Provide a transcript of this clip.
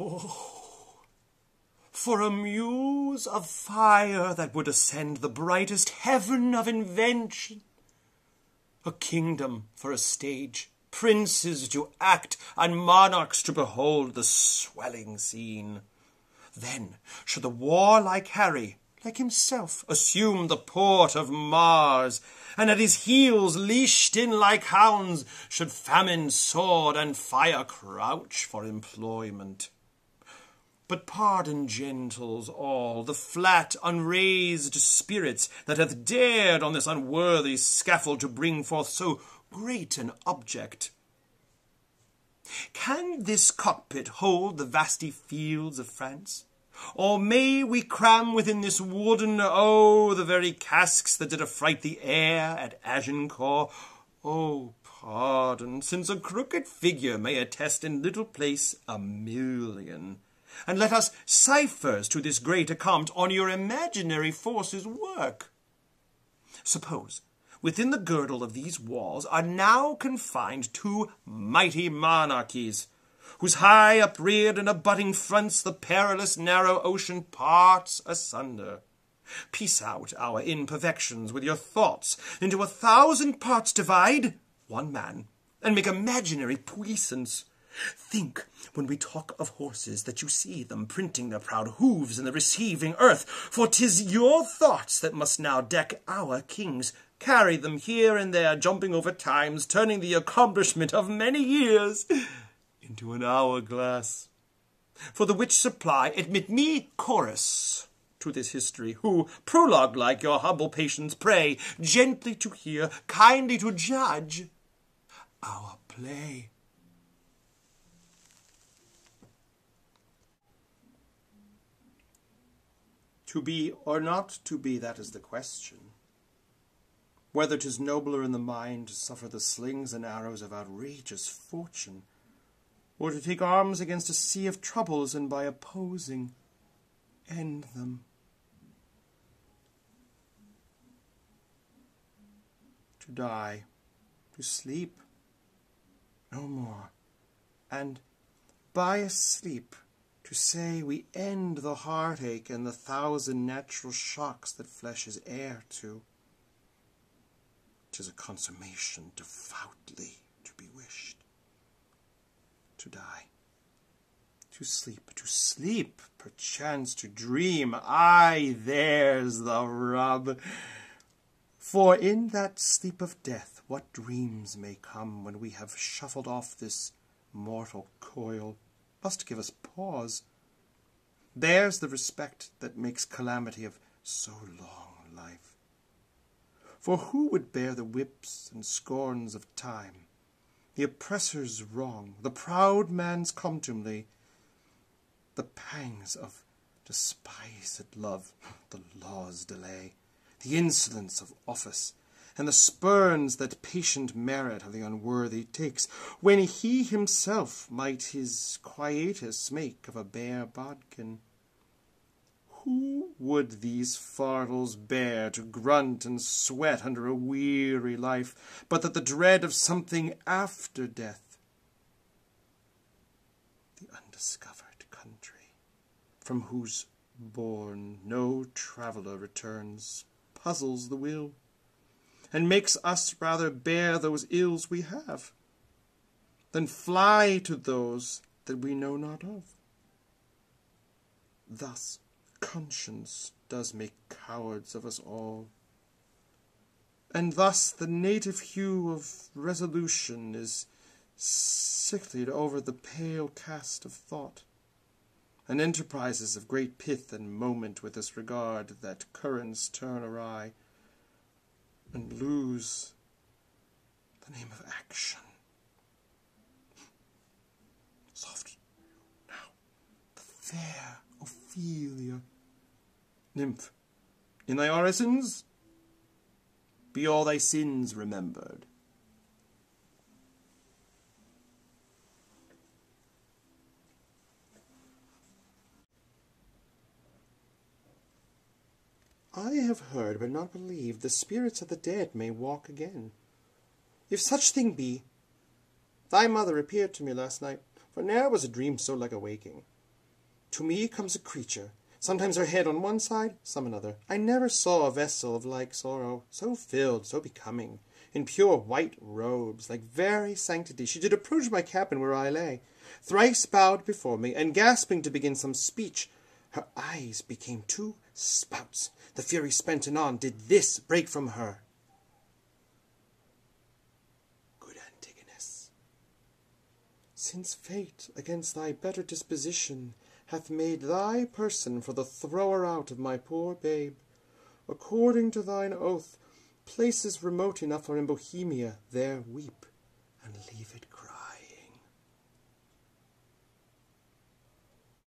Oh, for a muse of fire that would ascend the brightest heaven of invention, a kingdom for a stage, princes to act, and monarchs to behold the swelling scene. Then should the warlike Harry, like himself, assume the port of Mars, and at his heels, leashed in like hounds, should famine, sword, and fire crouch for employment. But pardon, gentles all, the flat, unraised spirits that hath dared on this unworthy scaffold to bring forth so great an object. Can this cockpit hold the vasty fields of France? Or may we cram within this wooden, oh, the very casques that did affright the air at Agincourt? Oh, pardon, since a crooked figure may attest in little place a million. And let us ciphers to this great account on your imaginary forces work. Suppose within the girdle of these walls are now confined two mighty monarchies, whose high upreared and abutting fronts the perilous narrow ocean parts asunder. Piece out our imperfections with your thoughts, into a thousand parts divide one man, and make imaginary puissance. Think, when we talk of horses, that you see them printing their proud hoofs in the receiving earth, for 'tis your thoughts that must now deck our kings, carry them here and there, jumping over times, turning the accomplishment of many years into an hourglass. For the which supply admit me chorus to this history, who, prologue like your humble patience, pray gently to hear, kindly to judge our play. To be or not to be, that is the question. Whether 'tis nobler in the mind to suffer the slings and arrows of outrageous fortune, or to take arms against a sea of troubles and by opposing end them. To die, to sleep, no more, and by a sleep to say we end the heartache and the thousand natural shocks that flesh is heir to. 'Tis a consummation devoutly to be wished to die. To sleep, to sleep, perchance to dream. Ay, there's the rub. For in that sleep of death, what dreams may come when we have shuffled off this mortal coil, must give us pause. There's the respect that makes calamity of so long life. For who would bear the whips and scorns of time? the oppressor's wrong, the proud man's contumely, the pangs of despised love, the law's delay, the insolence of office, and the spurns that patient merit of the unworthy takes, when he himself might his quietus make of a bare bodkin. Who would these fardels bear to grunt and sweat under a weary life, but that the dread of something after death? The undiscovered country, from whose bourne no traveller returns, puzzles the will, and makes us rather bear those ills we have, than fly to those that we know not of. Thus, conscience does make cowards of us all. And thus the native hue of resolution is sicklied over the pale cast of thought, and enterprises of great pith and moment with this regard that currents turn awry, and lose the name of action. Soft now, the fair Ophelia. Nymph, in thy orisons be all thy sins remembered. I have heard, but not believed, the spirits of the dead may walk again. If such thing be, thy mother appeared to me last night, for ne'er was a dream so like a waking. To me comes a creature, sometimes her head on one side, some another. I never saw a vessel of like sorrow, so filled, so becoming. In pure white robes, like very sanctity, she did approach my cabin where I lay, thrice bowed before me, and gasping to begin some speech, her eyes became two spouts. The fury spent anon did this break from her. Good Antigonus, since fate against thy better disposition hath made thy person for the thrower out of my poor babe, according to thine oath, places remote enough are in Bohemia, there weep and leave it